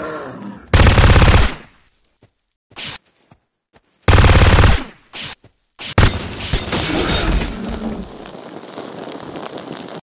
Grrr.